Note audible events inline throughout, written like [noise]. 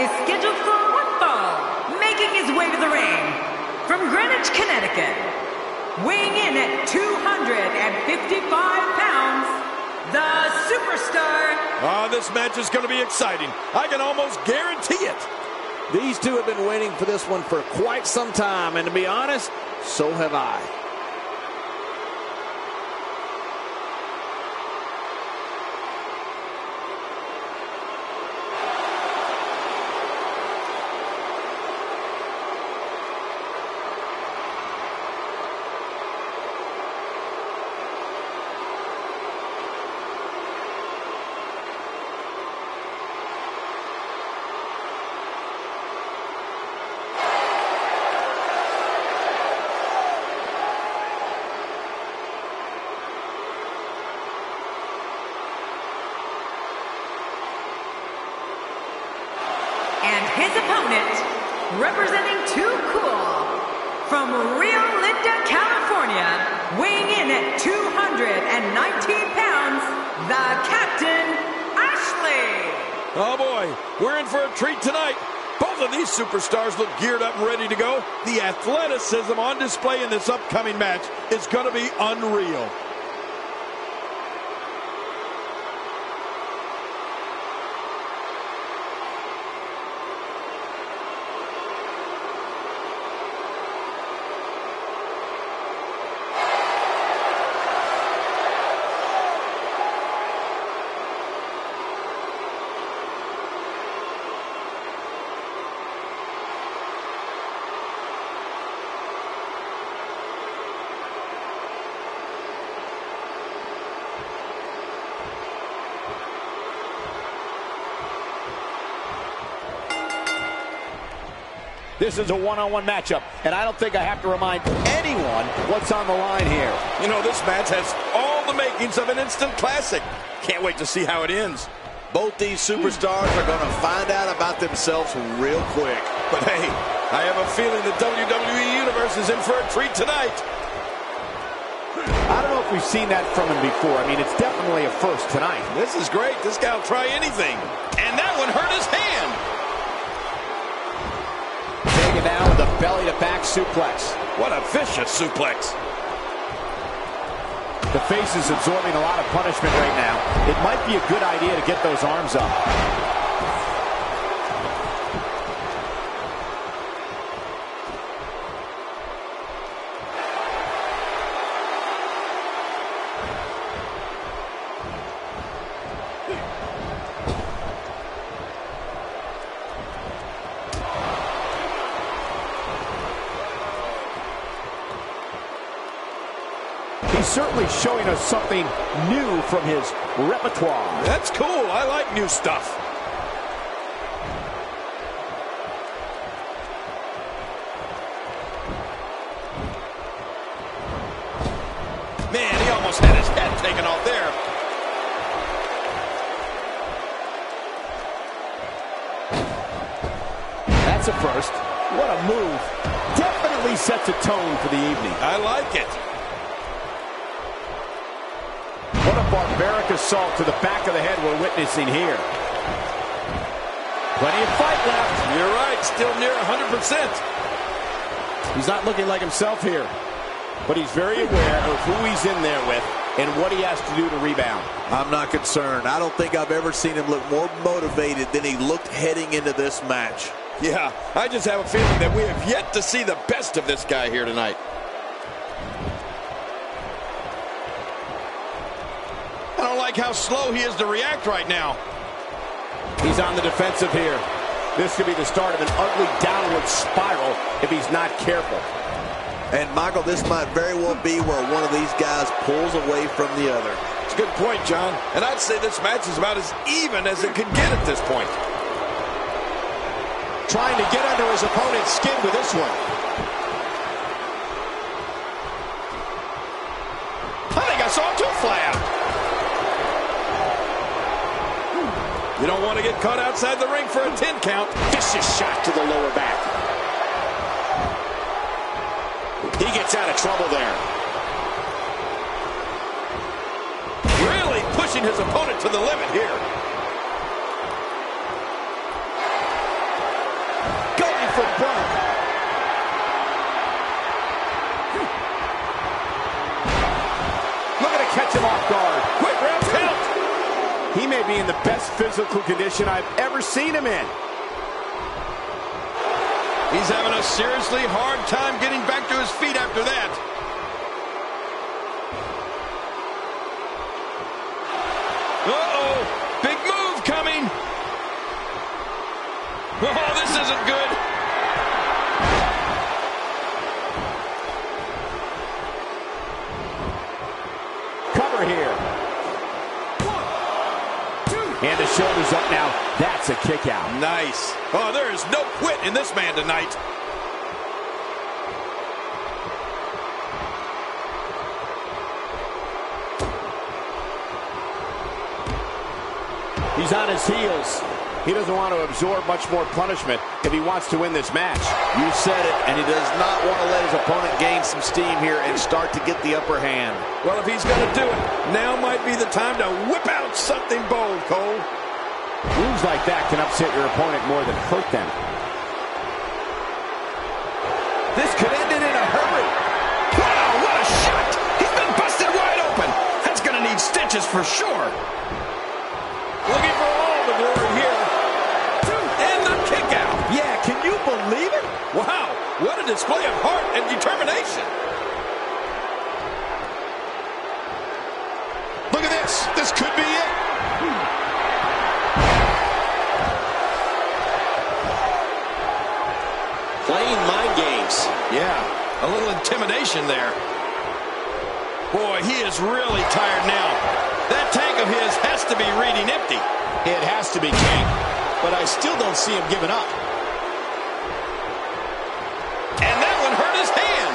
is scheduled for one fall, making his way to the ring from Greenwich, Connecticut, weighing in at 255 pounds, the superstar. Oh, this match is going to be exciting. I can almost guarantee it. These two have been waiting for this one for quite some time, and to be honest, so have I. And his opponent, representing Too Cool, from Rio Linda, California, weighing in at 219 pounds, the Captain, Ashley. Oh boy, we're in for a treat tonight. Both of these superstars look geared up and ready to go. The athleticism on display in this upcoming match is going to be unreal. This is a one-on-one matchup, and I don't think I have to remind anyone what's on the line here. You know, this match has all the makings of an instant classic. Can't wait to see how it ends. Both these superstars are going to find out about themselves real quick. But hey, I have a feeling the WWE Universe is in for a treat tonight. I don't know if we've seen that from him before. I mean, it's definitely a first tonight. This is great. This guy will try anything. And that one hurt his hand. Down with a belly-to-back suplex. What a vicious suplex. The face is absorbing a lot of punishment right now. It might be a good idea to get those arms up. He's certainly showing us something new from his repertoire. That's cool. I like new stuff. Man, he almost had his head taken off there. That's a first. What a move. Definitely sets a tone for the evening. I like it. Barbaric assault to the back of the head we're witnessing here. Plenty of fight left. You're right. Still near 100%. He's not looking like himself here. But he's very aware of who he's in there with and what he has to do to rebound. I'm not concerned. I don't think I've ever seen him look more motivated than he looked heading into this match. Yeah, I just have a feeling that we have yet to see the best of this guy here tonight. Don't like how slow he is to react right now. He's on the defensive here. This could be the start of an ugly downward spiral if he's not careful. And Michael, this might very well be where one of these guys pulls away from the other. It's a good point, John. And I'd say this match is about as even as it could get at this point. Trying to get under his opponent's skin with this one. You don't want to get caught outside the ring for a 10 count. Vicious shot to the lower back. He gets out of trouble there. Really pushing his opponent to the limit here. May be in the best physical condition I've ever seen him in. He's having a seriously hard time getting back to his feet after that. Uh-oh, big move coming. Oh, this isn't good. And the shoulder's up now. That's a kick out. Nice. Oh, there is no quit in this man tonight. He's on his heels. He doesn't want to absorb much more punishment if he wants to win this match. You said it, and he does not want to let his opponent gain some steam here and start to get the upper hand. Well, if he's going to do it, now might be the time to whip out something bold, Cole. Moves like that can upset your opponent more than hurt them. This could end it in a hurry. Wow, what a shot! He's been busted wide open. That's going to need stitches for sure. Believe it? Wow, what a display of heart and determination. Look at this. This could be it. Playing mind games. Yeah, a little intimidation there. Boy, he is really tired now. That tank of his has to be reading empty. It has to be, King. But I still don't see him giving up. And that one hurt his hand.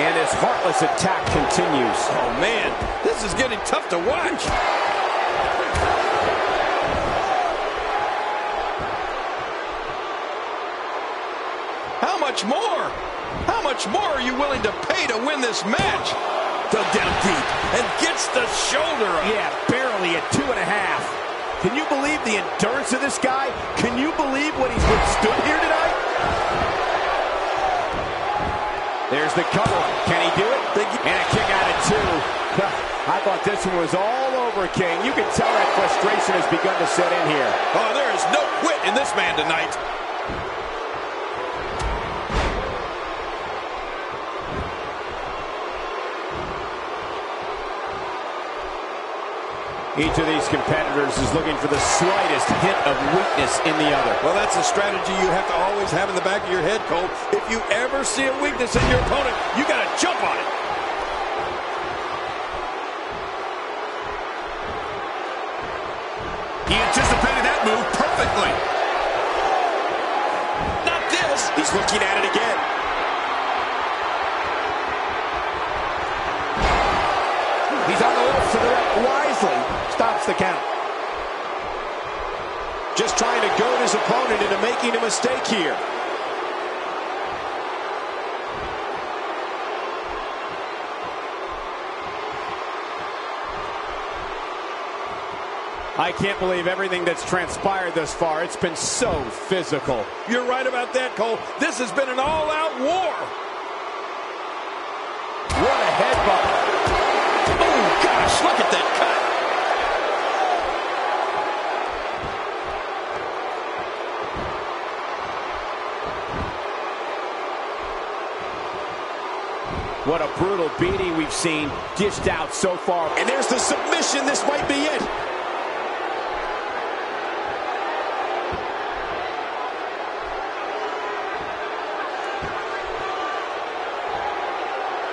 And his heartless attack continues. Oh, man, this is getting tough to watch. How much more? How much more are you willing to pay to win this match? Dug down deep and gets the shoulder up. Yeah, barely at two and a half. Can you believe the endurance of this guy? Can you believe what he's withstood here tonight? There's the cover. Can he do it? And a kick out of two. [laughs] I thought this one was all over, King. You can tell that frustration has begun to set in here. Oh, there is no quit in this man tonight. Each of these competitors is looking for the slightest hint of weakness in the other. Well, that's a strategy you have to always have in the back of your head, Cole. If you ever see a weakness in your opponent, you got to jump on it. He anticipated that move perfectly. Not this. He's looking at it again. He's on the left to the right. Wisely the count. Just trying to goad his opponent into making a mistake here. I can't believe everything that's transpired thus far. It's been so physical. You're right about that, Cole. This has been an all-out war. What a headbutt. Oh, gosh, look at that cut. What a brutal beating we've seen dished out so far. And there's the submission. This might be it.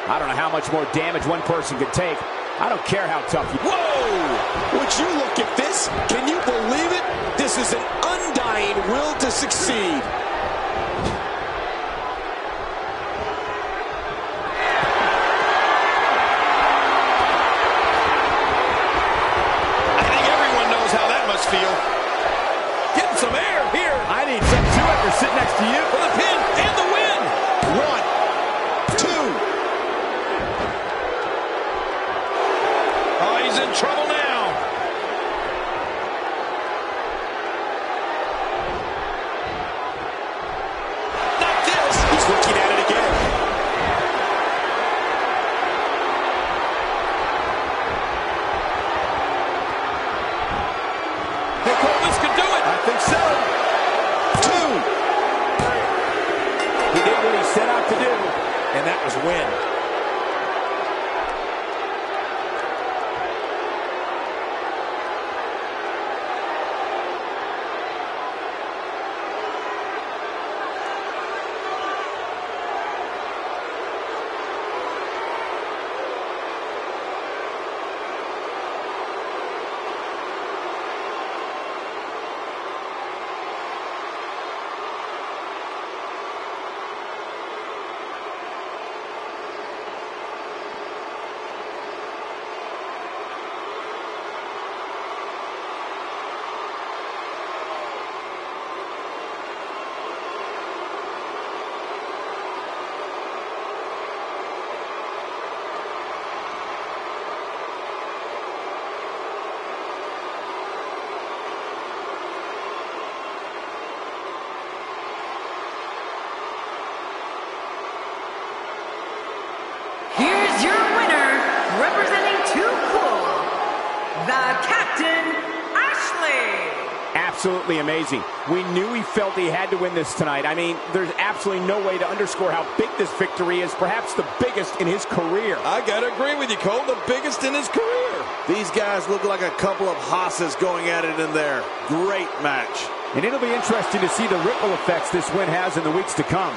I don't know how much more damage one person could take. I don't care how tough you... Whoa! Would you look at this? Can you believe it? This is an undying will to succeed. To you. For the pin Absolutely amazing. We knew he felt he had to win this tonight. I mean, there's absolutely no way to underscore how big this victory is, perhaps the biggest in his career. I got to agree with you, Cole. The biggest in his career. These guys look like a couple of hosses going at it in there. Great match. And it'll be interesting to see the ripple effects this win has in the weeks to come.